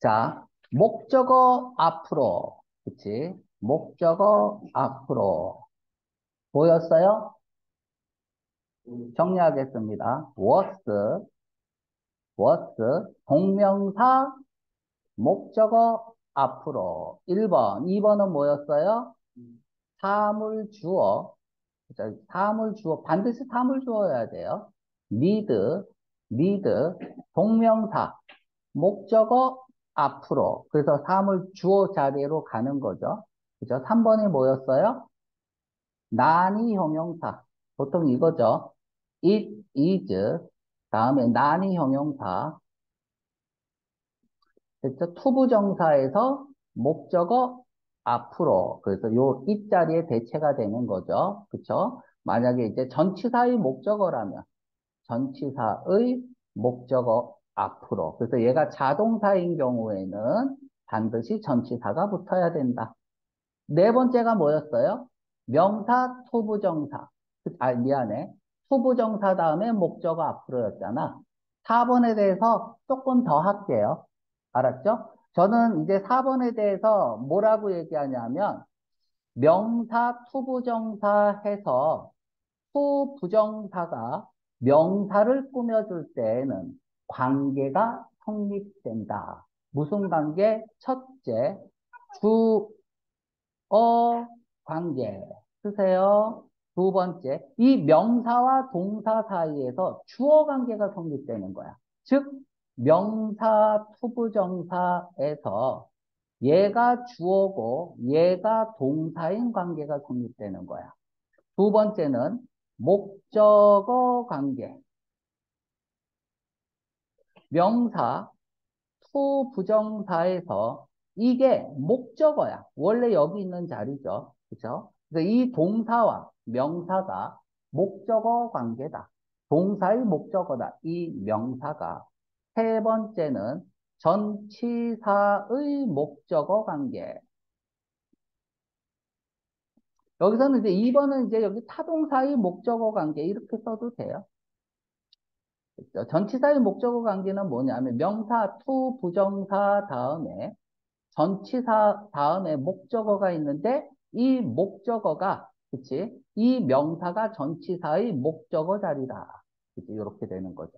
자, 목적어 앞으로. 그치? 목적어 앞으로. 보였어요? 정리하겠습니다. was, was, 동명사, 목적어 앞으로. 1번, 2번은 뭐였어요? 사물 주어. 사물 주어, 반드시 사물 주어야 돼요. need, need, 동명사, 목적어 앞으로. 그래서 사물 주어 자리로 가는 거죠. 그죠? 3번이 뭐였어요? 난이 형용사. 보통 이거죠. it is. 다음에 난이 형용사. 그죠? 투부정사에서 목적어 앞으로. 그래서 요 it 자리에 대체가 되는 거죠. 그쵸? 만약에 이제 전치사의 목적어라면 전치사의 목적어 앞으로. 그래서 얘가 자동사인 경우에는 반드시 전치사가 붙어야 된다. 네 번째가 뭐였어요? 명사, to부정사. 아, 미안해. to부정사 다음에 목적어 앞으로였잖아. 4번에 대해서 조금 더 할게요. 알았죠? 저는 이제 4번에 대해서 뭐라고 얘기하냐면 명사, to부정사 해서 to부정사가 명사를 꾸며줄 때에는 관계가 성립된다. 무슨 관계? 첫째, 주어 관계 쓰세요. 두 번째, 이 명사와 동사 사이에서 주어 관계가 성립되는 거야. 즉, 명사 to부정사에서 얘가 주어고 얘가 동사인 관계가 성립되는 거야. 두 번째는 목적어 관계. 명사, to 부정사에서 이게 목적어야. 원래 여기 있는 자리죠. 그죠? 그래서 이 동사와 명사가 목적어 관계다. 동사의 목적어다. 이 명사가. 세 번째는 전치사의 목적어 관계. 여기서는 이제 2번은 이제 여기 타동사의 목적어 관계 이렇게 써도 돼요. 전치사의 목적어 관계는 뭐냐면 명사, to, 부정사 다음에 전치사 다음에 목적어가 있는데 이 목적어가 그치? 이 명사가 전치사의 목적어 자리다. 그치? 이렇게 되는 거죠.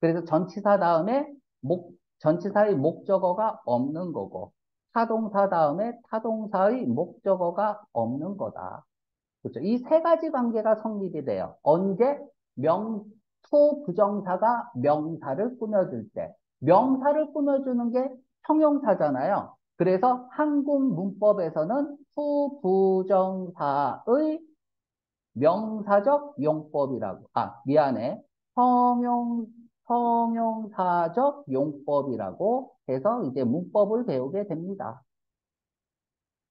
그래서 전치사 다음에 목, 전치사의 목적어가 없는 거고 타동사 다음에 타동사의 목적어가 없는 거다. 그렇죠? 이 세 가지 관계가 성립이 돼요. 언제? 명, 소부정사가 명사를 꾸며줄 때 명사를 꾸며주는 게 형용사잖아요. 그래서 한국 문법에서는 수부정사의 명사적 용법이라고 아 미안해 성용 성용사적 용법이라고 해서 이제 문법을 배우게 됩니다.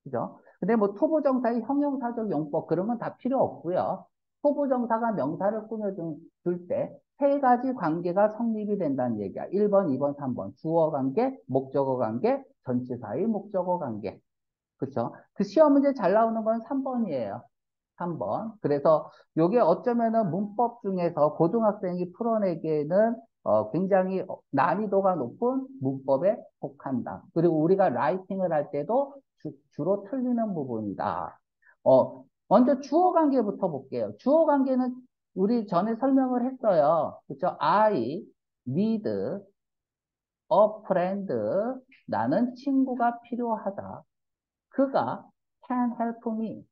그죠? 근데 뭐 토부정사의 형용사적 용법 그런 다 필요 없고요. 소부정사가 명사를 꾸며줄 때 세 가지 관계가 성립이 된다는 얘기야. 1번, 2번, 3번. 주어 관계, 목적어 관계, 전치사의 목적어 관계. 그쵸? 그 시험 문제 잘 나오는 건 3번이에요. 3번. 그래서 이게 어쩌면은 문법 중에서 고등학생이 풀어내기에는 어, 굉장히 난이도가 높은 문법에 속한다. 그리고 우리가 라이팅을 할 때도 주, 로 틀리는 부분이다. 어, 먼저 주어 관계부터 볼게요. 주어 관계는 우리 전에 설명을 했어요. 그렇죠? I need a friend. 나는 친구가 필요하다. 그가 can help me.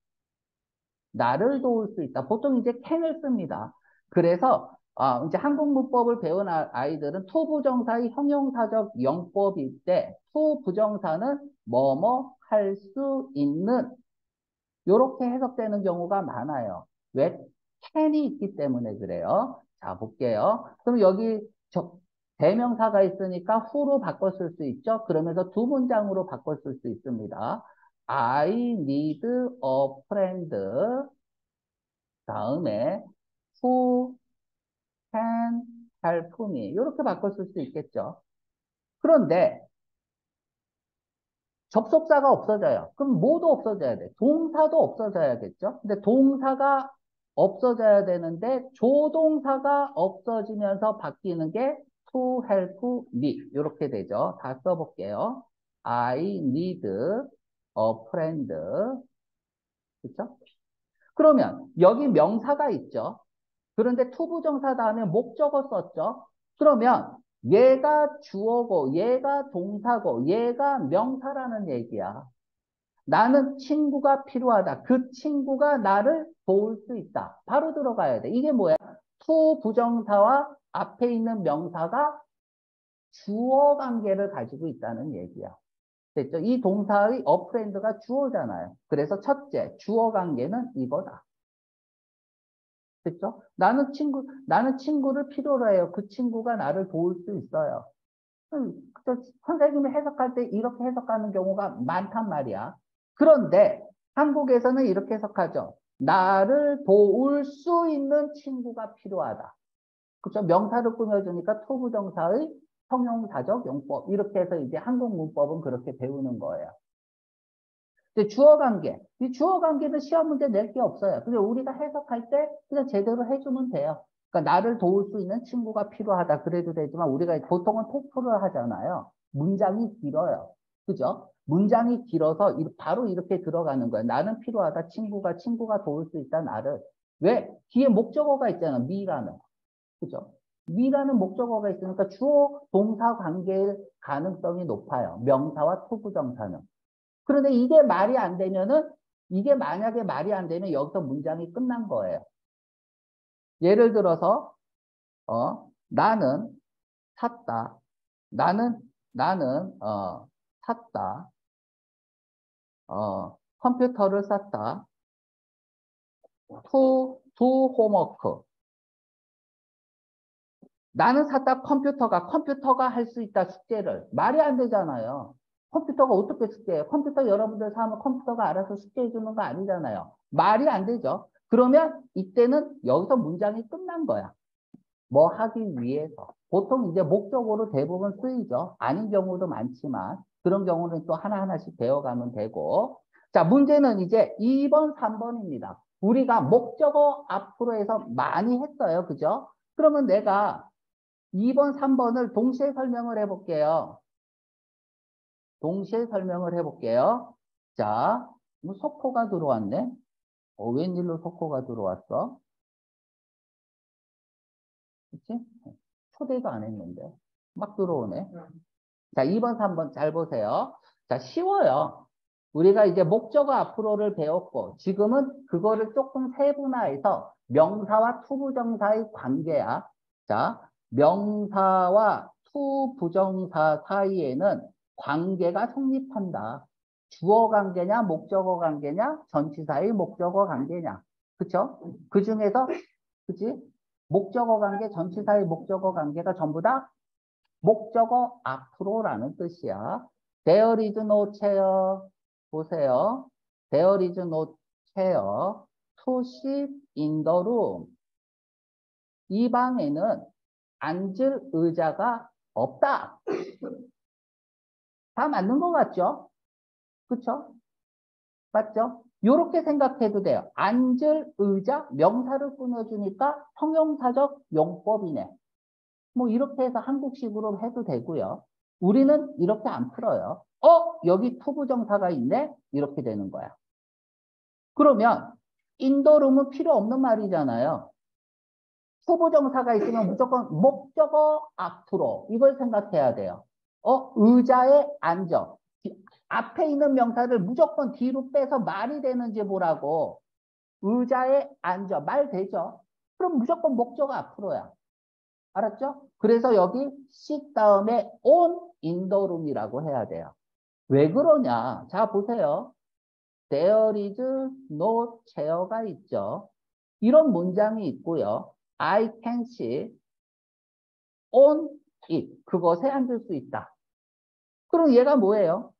나를 도울 수 있다. 보통 이제 can을 씁니다. 그래서 아, 이제 한국 문법을 배운 아, 아이들은 토부정사의 형용사적 영법일 때 토부정사는 뭐뭐 할 수 있는 이렇게 해석되는 경우가 많아요. 왜? can이 있기 때문에 그래요. 자, 볼게요. 그럼 여기 저, 대명사가 있으니까 후로 쓸수 있죠. 그러면서 두 문장으로 쓸수 있습니다. I need a friend. 다음에 who can help me. 이렇게 쓸수 있겠죠. 그런데 접속사가 없어져요. 그럼 뭐도 없어져야 돼. 동사도 없어져야겠죠. 근데 동사가 없어져야 되는데 조동사가 없어지면서 바뀌는 게 to help me 이렇게 되죠. 다 써볼게요. I need a friend. 그렇죠? 그러면 여기 명사가 있죠. 그런데 to부정사 다음에 목적어 썼죠. 그러면 얘가 주어고 얘가 동사고 얘가 명사라는 얘기야. 나는 친구가 필요하다. 그 친구가 나를 도울 수 있다. 바로 들어가야 돼. 이게 뭐야? to 부정사와 앞에 있는 명사가 주어 관계를 가지고 있다는 얘기야. 됐죠? 이 동사의 a friend가 주어잖아요. 그래서 첫째, 주어 관계는 이거다. 됐죠? 나는 친구, 나는 친구를 필요로 해요. 그 친구가 나를 도울 수 있어요. 음, 선생님이 해석할 때 이렇게 해석하는 경우가 많단 말이야. 그런데 한국에서는 이렇게 해석하죠. 나를 도울 수 있는 친구가 필요하다. 그렇죠? 명사를 꾸며주니까 토부정사의 성용사적 용법 이렇게 해서 이제 한국 문법은 그렇게 배우는 거예요. 이제 주어 관계. 이 주어 관계는 시험 문제 낼 게 없어요. 근데 우리가 해석할 때 그냥 제대로 해주면 돼요. 그러니까 나를 도울 수 있는 친구가 필요하다 그래도 되지만 우리가 보통은 토프를 하잖아요. 문장이 길어요. 그죠? 문장이 길어서 바로 이렇게 들어가는 거예요. 나는 필요하다. 친구가 친구가 도울 수 있다. 나를. 왜? 뒤에 목적어가 있잖아. me라는. 그죠? me라는 목적어가 있으니까 주어 동사 관계일 가능성이 높아요. 명사와 to부정사는. 그런데 이게 말이 안 되면은 이게 만약에 말이 안 되면 여기서 문장이 끝난 거예요. 예를 들어서 어 나는 샀다. 나는 나는 어 샀다. 어 컴퓨터를 샀다. to do homework. 나는 샀다 컴퓨터가 컴퓨터가 할 수 있다 숙제를 말이 안 되잖아요. 컴퓨터가 어떻게 숙제해요? 컴퓨터 여러분들 사면 컴퓨터가 알아서 숙제해 주는 거 아니잖아요. 말이 안 되죠. 그러면 이때는 여기서 문장이 끝난 거야. 뭐 하기 위해서. 보통 이제 목적으로 대부분 쓰이죠. 아닌 경우도 많지만 그런 경우는 또 하나하나씩 배워가면 되고 자 문제는 이제 2번, 3번입니다. 우리가 목적어 앞으로 해서 많이 했어요. 그죠? 그러면 내가 2번, 3번을 동시에 설명을 해볼게요. 동시에 설명을 해볼게요. 자, 뭐 속호가 들어왔네. 어, 웬일로 속호가 들어왔어? 그치? 초대도 안 했는데. 막 들어오네. 자, 2번, 3번 잘 보세요. 자, 쉬워요. 우리가 이제 목적어 앞으로를 배웠고, 지금은 그거를 조금 세분화해서 명사와 to부정사의 관계야. 자, 명사와 to부정사 사이에는 관계가 성립한다. 주어 관계냐, 목적어 관계냐, 전치사의 목적어 관계냐. 그쵸? 그 중에서, 그치? 목적어 관계, 전치사의 목적어 관계가 전부 다 목적어 앞으로라는 뜻이야. There is no chair. 보세요. There is no chair to sit in the room. 이 방에는 앉을 의자가 없다. 다 맞는 것 같죠? 그쵸? 맞죠? 이렇게 생각해도 돼요. 앉을 의자, 명사를 꾸며주니까 형용사적 용법이네. 뭐 이렇게 해서 한국식으로 해도 되고요. 우리는 이렇게 안 풀어요. 어? 여기 투부정사가 있네? 이렇게 되는 거야. 그러면 인도룸은 필요 없는 말이잖아요. 투부정사가 있으면 무조건 목적어 앞으로 이걸 생각해야 돼요. 어, 의자에 앉아. 앞에 있는 명사를 무조건 뒤로 빼서 말이 되는지 보라고. 의자에 앉아. 말 되죠? 그럼 무조건 목적어 앞으로야. 알았죠? 그래서 여기 sit 다음에 on in the room이라고 해야 돼요. 왜 그러냐? 자, 보세요. There is no chair가 있죠. 이런 문장이 있고요. I can sit on it. 그것에 앉을 수 있다. 그럼 얘가 뭐예요?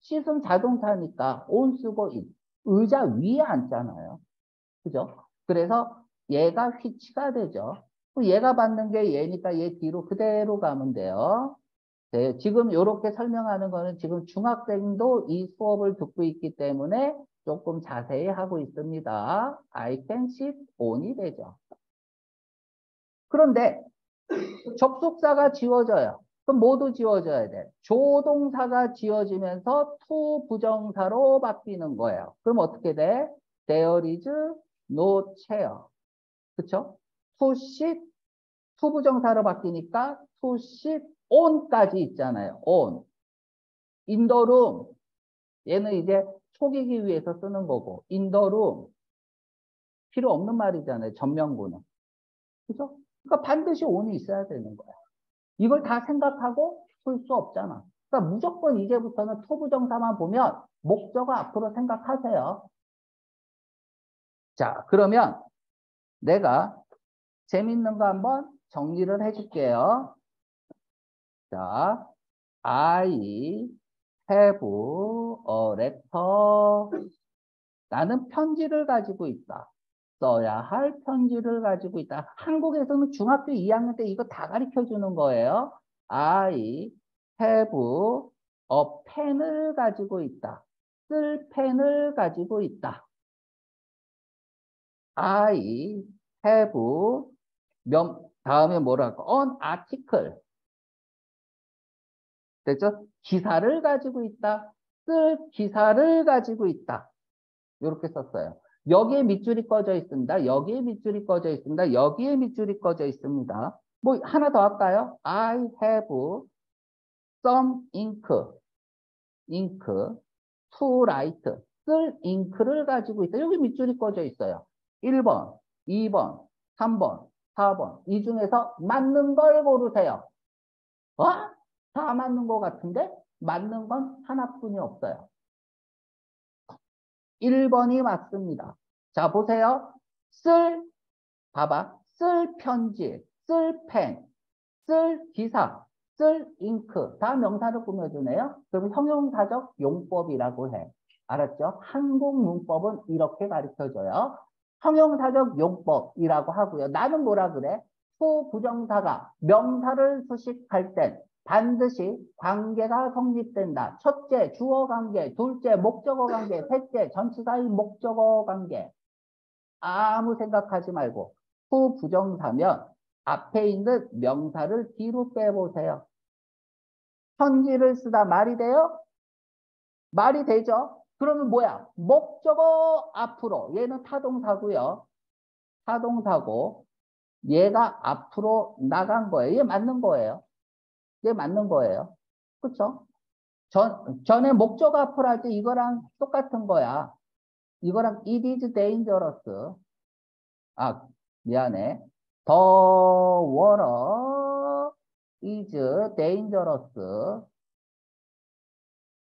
시승 자동차니까 온 쓰고 인. 의자 위에 앉잖아요. 그죠? 그래서 얘가 휘치가 되죠. 얘가 받는 게 얘니까 얘 뒤로 그대로 가면 돼요. 네, 지금 이렇게 설명하는 거는 지금 중학생도 이 수업을 듣고 있기 때문에 조금 자세히 하고 있습니다. I can sit on이 되죠. 그런데 접속사가 지워져요. 그럼 모두 지워져야 돼. 조동사가 지워지면서 to 부정사로 바뀌는 거예요. 그럼 어떻게 돼? There is no chair. 그쵸? to sit, to 부정사로 바뀌니까 to sit on까지 있잖아요. on. in the room. 얘는 이제 속이기 위해서 쓰는 거고 in the room. 필요 없는 말이잖아요. 전명구는. 그죠? 그러니까 반드시 on이 있어야 되는 거야. 이걸 다 생각하고 풀 수 없잖아. 그러니까 무조건 이제부터는 토부정사만 보면 목적어 앞으로 생각하세요. 자, 그러면 내가 재밌는 거 한번 정리를 해줄게요. 자, I have a letter. 나는 편지를 가지고 있다. 써야 할 편지를 가지고 있다. 한국에서는 중학교 2학년 때 이거 다 가르쳐 주는 거예요. I have a 펜을 가지고 있다. 쓸 펜을 가지고 있다. I have 명, 다음에 뭐라고? on article. 됐죠? 기사를 가지고 있다. 쓸 기사를 가지고 있다. 이렇게 썼어요. 여기에 밑줄이 꺼져 있습니다. 여기에 밑줄이 꺼져 있습니다. 여기에 밑줄이 꺼져 있습니다. 뭐 하나 더 할까요? I have some ink, ink to write. 쓸 잉크를 가지고 있다. 여기 밑줄이 꺼져 있어요. 1번, 2번, 3번, 4번. 이 중에서 맞는 걸 고르세요. 어? 다 맞는 것 같은데 맞는 건 하나뿐이 없어요. 1번이 맞습니다. 자, 보세요. 쓸, 봐봐. 쓸 편지, 쓸 펜, 쓸 기사, 쓸 잉크. 다 명사를 꾸며주네요. 그럼 형용사적 용법이라고 해. 알았죠? 한국 문법은 이렇게 가르쳐줘요. 형용사적 용법이라고 하고요. 나는 뭐라 그래? 후부정사가 명사를 수식할 땐 반드시 관계가 성립된다. 첫째, 주어 관계, 둘째, 목적어 관계, 셋째, 전치사의 목적어 관계. 아무 생각하지 말고 후 부정사면 앞에 있는 명사를 뒤로 빼보세요. 편지를 쓰다 말이 돼요? 말이 되죠? 그러면 뭐야? 목적어 앞으로 얘는 타동사고요. 타동사고 얘가 앞으로 나간 거예요. 얘 맞는 거예요. 이게 맞는 거예요. 그쵸? 전, 전에 목적 앞으로 할 때 이거랑 똑같은 거야. 이거랑 it is dangerous. 아, 미안해. The water is dangerous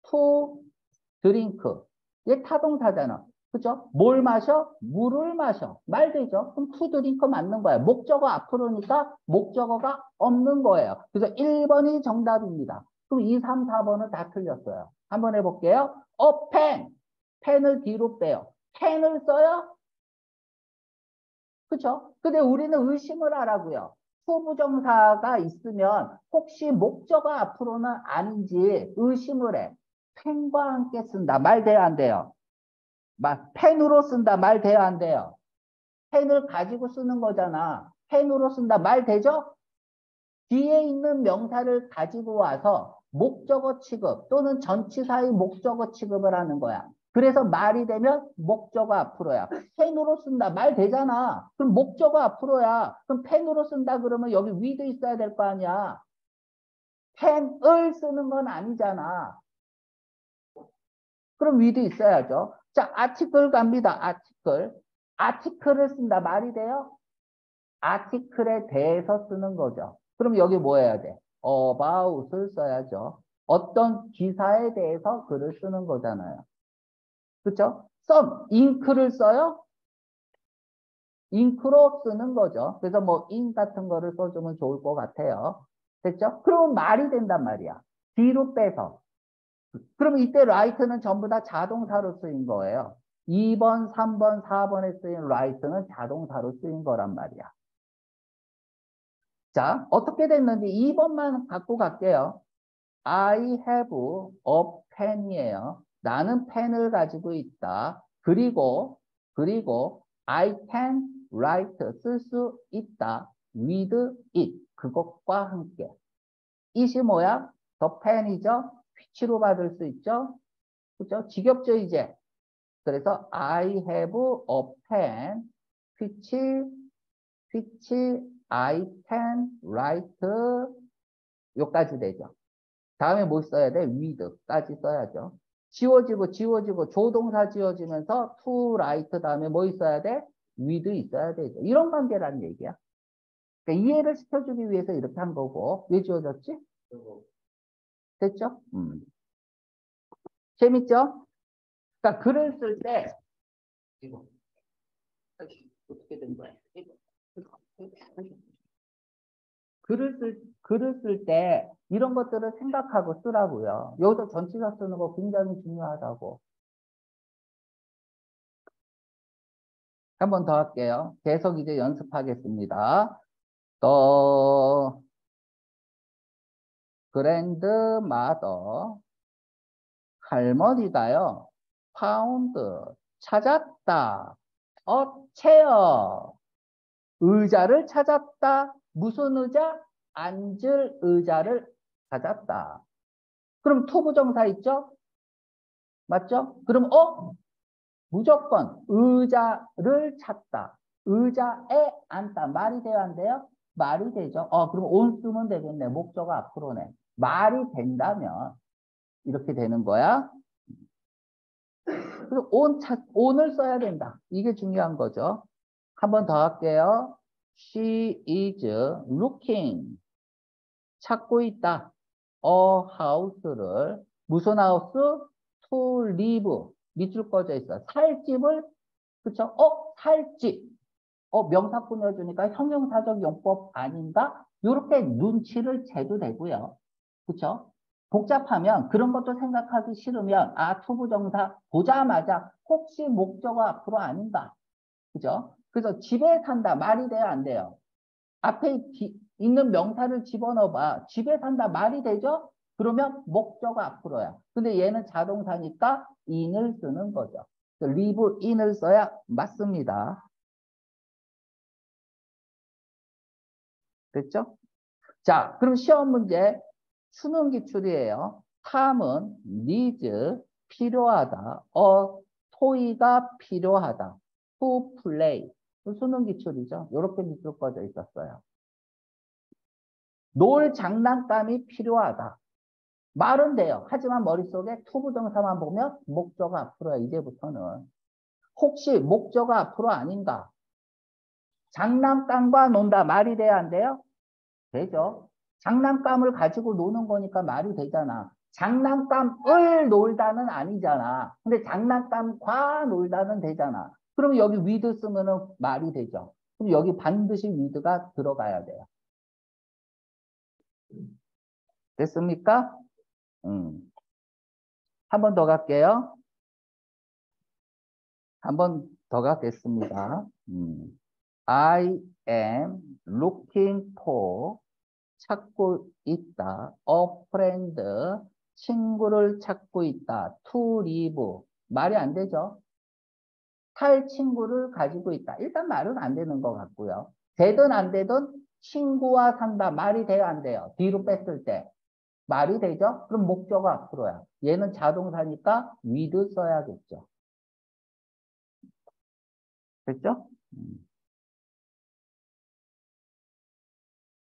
to drink. 얘 타동사잖아. 그죠? 뭘 마셔? 물을 마셔. 말 되죠? 그럼 to drink 맞는 거야. 목적어 앞으로니까 목적어가 없는 거예요. 그래서 1번이 정답입니다. 그럼 2, 3, 4번은 다 틀렸어요. 한번 해볼게요. 어, 펜. 펜을 뒤로 빼요. 펜을 써요? 그쵸? 근데 우리는 의심을 하라고요. 후부정사가 있으면 혹시 목적어 앞으로는 아닌지 의심을 해. 펜과 함께 쓴다. 말 돼요? 안 돼요? 막 펜으로 쓴다. 말 돼요? 안 돼요? 펜을 가지고 쓰는 거잖아. 펜으로 쓴다. 말 되죠? 뒤에 있는 명사를 가지고 와서 목적어 취급 또는 전치사의 목적어 취급을 하는 거야. 그래서 말이 되면 목적어 앞으로야. 펜으로 쓴다. 말 되잖아. 그럼 목적어 앞으로야. 그럼 펜으로 쓴다 그러면 여기 위도 있어야 될 거 아니야. 펜을 쓰는 건 아니잖아. 그럼 위도 있어야죠. 자, 아티클 갑니다. 아티클. 아티클을 쓴다. 말이 돼요? 아티클에 대해서 쓰는 거죠. 그럼 여기 뭐 해야 돼? about을 써야죠. 어떤 기사에 대해서 글을 쓰는 거잖아요. 그렇죠? some, 잉크를 써요? 잉크로 쓰는 거죠. 그래서 뭐 in 같은 거를 써주면 좋을 것 같아요. 됐죠? 그러면 말이 된단 말이야. 뒤로 빼서. 그럼 이때 write는 전부 다 자동사로 쓰인 거예요. 2번, 3번, 4번에 쓰인 write는 자동사로 쓰인 거란 말이야. 자, 어떻게 됐는지 2번만 갖고 갈게요. I have a pen이에요. 나는 펜을 가지고 있다. 그리고, 그리고 I can write, 쓸 수 있다. with it. 그것과 함께. it이 뭐야? 더 펜이죠? Which로 받을 수 있죠? 그죠? 직역죠, 이제. 그래서 I have a pen which, which I can write 요까지 되죠. 다음에 뭐 써야 돼? with까지 써야죠. 지워지고 지워지고 조동사 지워지면서 to write 다음에 뭐 있어야 돼? with 있어야 되죠. 이런 관계라는 얘기야. 그러니까 이해를 시켜주기 위해서 이렇게 한 거고 왜 지워졌지? 됐죠? 음. 재밌죠? 그러니까 글을 쓸 때 이거 어떻게 된 거야? 이거. 글을 쓸, 글을 쓸 때 이런 것들을 생각하고 쓰라고요. 여기서 전치사 쓰는 거 굉장히 중요하다고. 한 번 더 할게요. 계속 이제 연습하겠습니다. 더 mother 할머니가요. found 찾았다. a chair 의자를 찾았다. 무슨 의자? 앉을 의자를 찾았다. 그럼 to부정사 있죠? 맞죠? 그럼 어? 무조건 의자를 찾다. 의자에 앉다. 말이 돼야 안 돼요? 말이 되죠. 어, 그럼 온 쓰면 되겠네. 목적어 앞으로네. 말이 된다면 이렇게 되는 거야. 그래서 온, 차, 온을 써야 된다. 이게 중요한 거죠. 한 번 더 할게요. She is looking. 찾고 있다. a house를. 무슨 하우스? to live. 밑줄 꺼져 있어. 살 집을, 그쵸? 어? 살 집. 어, 명사 꾸며주니까 형용사적 용법 아닌가? 이렇게 눈치를 채도 되고요. 그쵸? 복잡하면 그런 것도 생각하기 싫으면 아 to부정사 보자마자 혹시 목적어 앞으로 아닌가? 그죠? 그래서 집에 산다 말이 돼야 안 돼요. 앞에 있는 명사를 집어넣어봐. 집에 산다 말이 되죠? 그러면 목적어 앞으로야. 근데 얘는 자동사니까 in을 쓰는 거죠. live in을 써야 맞습니다. 됐죠? 자, 그럼 시험 문제 수능 기출이에요. 탐은 needs 필요하다. 어 토이가 필요하다. to play 수능 기출이죠. 이렇게 밑줄 꺼져 있었어요. 놀 장난감이 필요하다. 말은 돼요. 하지만 머릿속에 to부정사만 보면 목적어 앞으로야. 이제부터는. 혹시 목적어 앞으로 아닌가? 장난감과 논다 말이 돼야 안 돼요? 되죠. 장난감을 가지고 노는 거니까 말이 되잖아. 장난감을 놀다는 아니잖아. 근데 장난감과 놀다는 되잖아. 그럼 여기 with 쓰면은 말이 되죠. 그럼 여기 반드시 with가 들어가야 돼요. 됐습니까? 음. 한 번 더 갈게요. 한 번 더 가겠습니다. 음. I am looking for 찾고 있다. A friend 친구를 찾고 있다. To live 말이 안 되죠. 살 친구를 가지고 있다. 일단 말은 안 되는 것 같고요. 되든 안 되든 친구와 산다. 말이 돼요? 안 돼요? 뒤로 뺐을 때. 말이 되죠? 그럼 목적어 앞으로야. 얘는 자동사니까 with 써야겠죠. 됐죠? 음.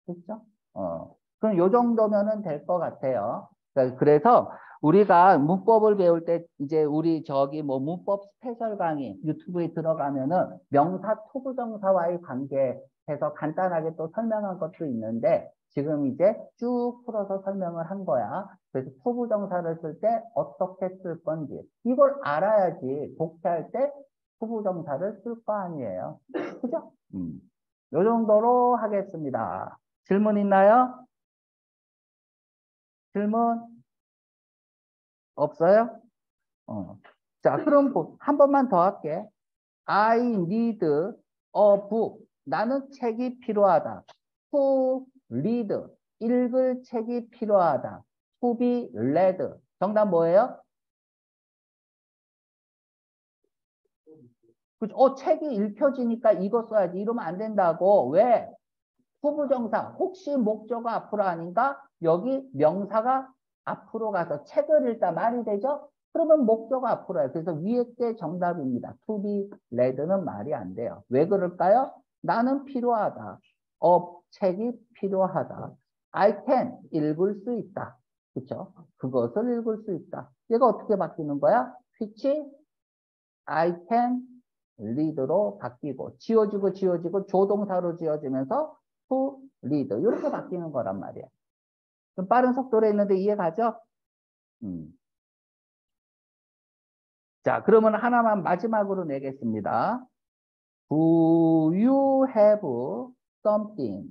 됐죠? 어. 그럼 요 정도면은 될 것 같아요. 그래서 우리가 문법을 배울 때 이제 우리 저기 뭐 문법 special 강의 유튜브에 들어가면은 명사 to부정사와의 관계해서 간단하게 또 설명한 것도 있는데 지금 이제 쭉 풀어서 설명을 한 거야. 그래서 to부정사를 쓸 때 어떻게 쓸 건지 이걸 알아야지 복귀할 때 토부정사를 쓸 거 아니에요. 그죠? 음. 요 정도로 하겠습니다. 질문 있나요? 질문? 없어요? 어. 자, 그럼 한 번만 더 할게. I need a book. 나는 책이 필요하다. To read. 읽을 책이 필요하다. To be read. 정답 뭐예요? 그죠? 어, 책이 읽혀지니까 이거 써야지. 이러면 안 된다고. 왜? 후부정사 혹시 목적어 앞으로 아닌가? 여기 명사가 앞으로 가서 책을 읽다 말이 되죠? 그러면 목적어 앞으로 해요. 그래서 위에 게 정답입니다. to be read는 말이 안 돼요. 왜 그럴까요? 나는 필요하다. 어, 책이 필요하다. I can 읽을 수 있다. 그렇죠? 그것을 읽을 수 있다. 얘가 어떻게 바뀌는 거야? which I can read로 바뀌고 지워지고 지워지고 조동사로 지어지면서 to read 이렇게 바뀌는 거란 말이야. 좀 빠른 속도로 했는데 이해가죠? 음. 자, 그러면 하나만 마지막으로 내겠습니다. Do you have something?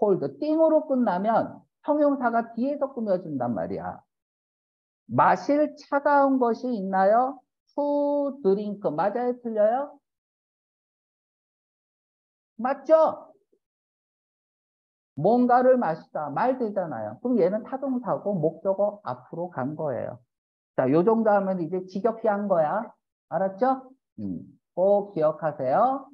hold. 띵으로 끝나면 형용사가 뒤에서 꾸며진단 말이야. 마실 차가운 것이 있나요? to drink. 맞아요? 틀려요? 맞죠? 뭔가를 마시다. 말 되잖아요. 그럼 얘는 타동사고 목적어 앞으로 간 거예요. 자, 요 정도 하면 이제 지겹게 한 거야. 알았죠? 음, 꼭 기억하세요.